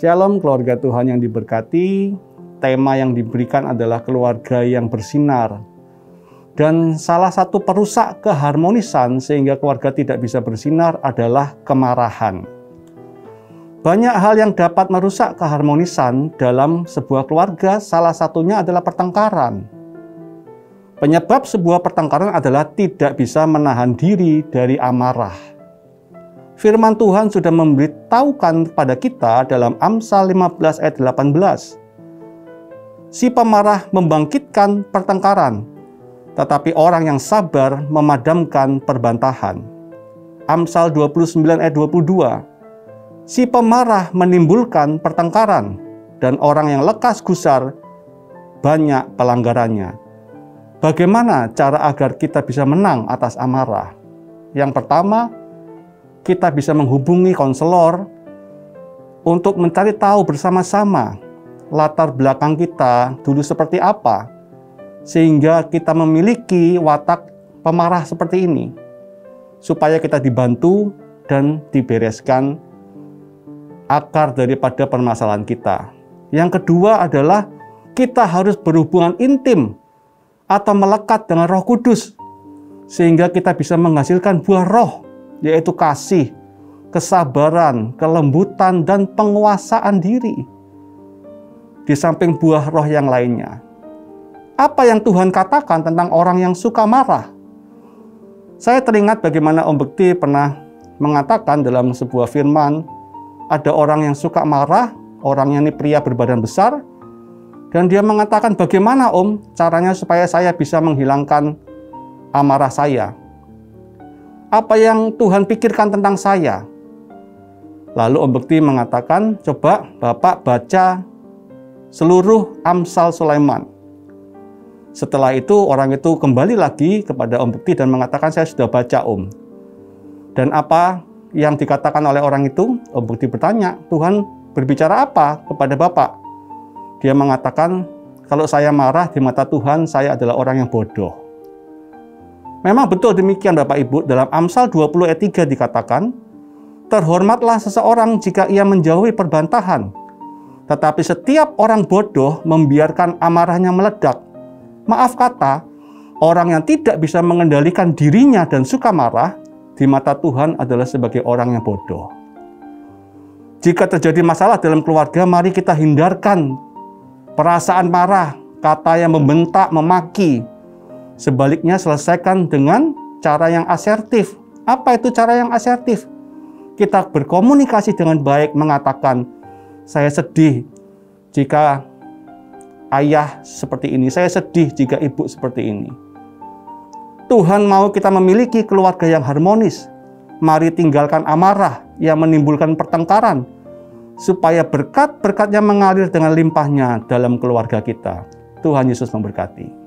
Shalom keluarga Tuhan yang diberkati. Tema yang diberikan adalah keluarga yang bersinar. Dan salah satu perusak keharmonisan sehingga keluarga tidak bisa bersinar adalah kemarahan. Banyak hal yang dapat merusak keharmonisan dalam sebuah keluarga, salah satunya adalah pertengkaran. Penyebab sebuah pertengkaran adalah tidak bisa menahan diri dari amarah firman Tuhan sudah memberitahukan kepada kita dalam Amsal 15 ayat 18. Si pemarah membangkitkan pertengkaran, tetapi orang yang sabar memadamkan perbantahan. Amsal 29 ayat 22. Si pemarah menimbulkan pertengkaran, dan orang yang lekas gusar banyak pelanggarannya. Bagaimana cara agar kita bisa menang atas amarah? Yang pertama, kita bisa menghubungi konselor untuk mencari tahu bersama-sama latar belakang kita dulu seperti apa, sehingga kita memiliki watak pemarah seperti ini, supaya kita dibantu dan dibereskan akar daripada permasalahan kita. Yang kedua adalah kita harus berhubungan intim atau melekat dengan Roh Kudus, sehingga kita bisa menghasilkan buah roh yaitu kasih, kesabaran, kelembutan, dan penguasaan diri. Di samping buah roh yang lainnya. Apa yang Tuhan katakan tentang orang yang suka marah? Saya teringat bagaimana Om Bekti pernah mengatakan dalam sebuah firman, ada orang yang suka marah, orangnya ini pria berbadan besar, dan dia mengatakan bagaimana Om caranya supaya saya bisa menghilangkan amarah saya apa yang Tuhan pikirkan tentang saya. Lalu Om Bekti mengatakan, coba Bapak baca seluruh Amsal Sulaiman. Setelah itu orang itu kembali lagi kepada Om Bekti dan mengatakan saya sudah baca Om. Dan apa yang dikatakan oleh orang itu? Om Bekti bertanya, Tuhan berbicara apa kepada Bapak? Dia mengatakan, kalau saya marah di mata Tuhan, saya adalah orang yang bodoh. Memang betul demikian Bapak Ibu, dalam Amsal 20 ayat 3 dikatakan, Terhormatlah seseorang jika ia menjauhi perbantahan, tetapi setiap orang bodoh membiarkan amarahnya meledak. Maaf kata, orang yang tidak bisa mengendalikan dirinya dan suka marah, di mata Tuhan adalah sebagai orang yang bodoh. Jika terjadi masalah dalam keluarga, mari kita hindarkan perasaan marah, kata yang membentak, memaki, Sebaliknya selesaikan dengan cara yang asertif. Apa itu cara yang asertif? Kita berkomunikasi dengan baik mengatakan, saya sedih jika ayah seperti ini, saya sedih jika ibu seperti ini. Tuhan mau kita memiliki keluarga yang harmonis. Mari tinggalkan amarah yang menimbulkan pertengkaran, supaya berkat-berkatnya mengalir dengan limpahnya dalam keluarga kita. Tuhan Yesus memberkati.